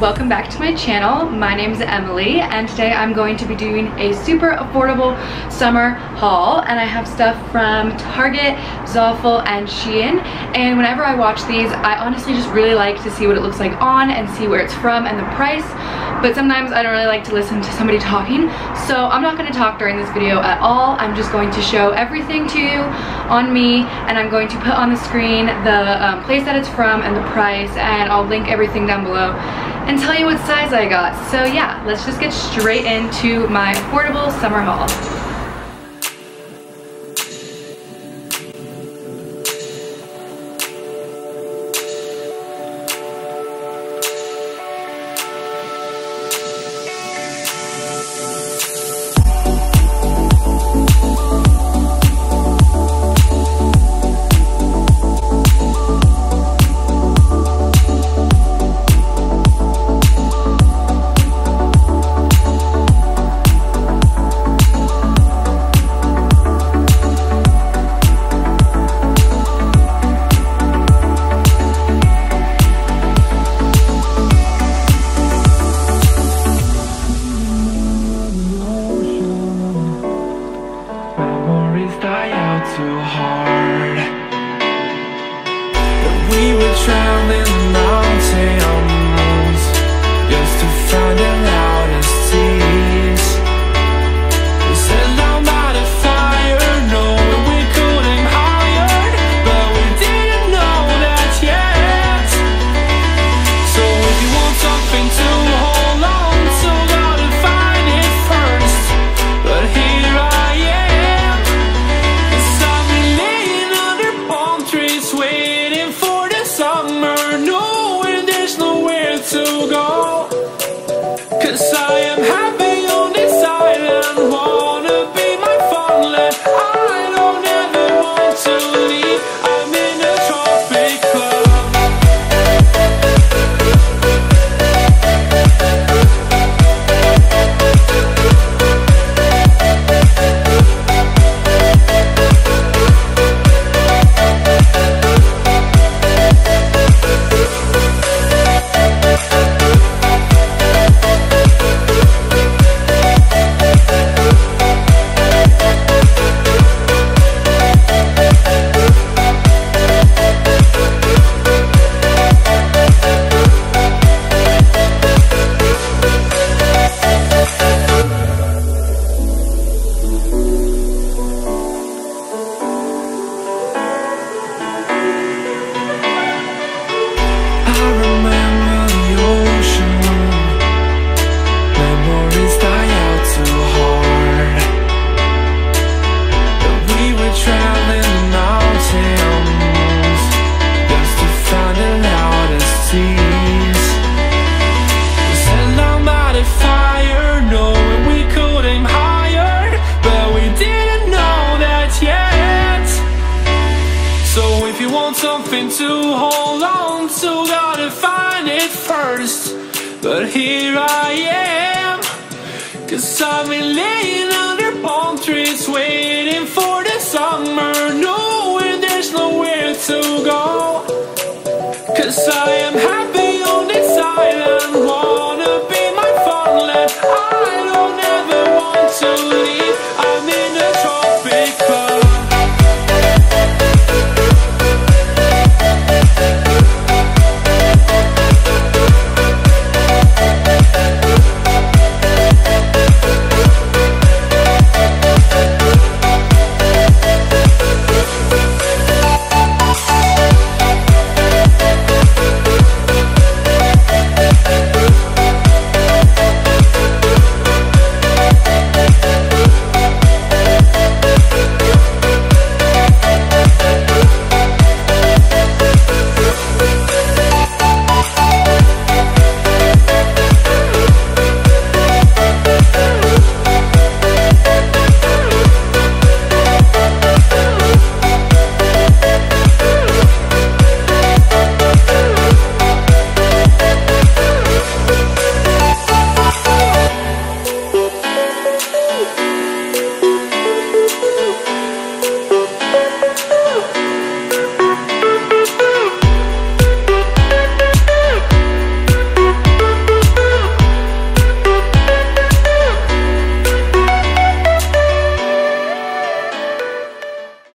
welcome back to my channel. My name is Emily and today I'm going to be doing a super affordable summer haul. And I have stuff from Target, Zaful, and Shein. And whenever I watch these I honestly just really like to see what it looks like on and see where it's from and the price. But sometimes I don't really like to listen to somebody talking. So I'm not going to talk during this video at all. I'm just going to show everything to you on me. And I'm going to put on the screen the um, place that it's from and the price. And I'll link everything down below and tell you what size I got. So yeah, let's just get straight into my affordable summer haul. Something it first But here I am. Cause I've been laying under palm trees Waiting for the summer Knowing there's nowhere to go. Cause I am happy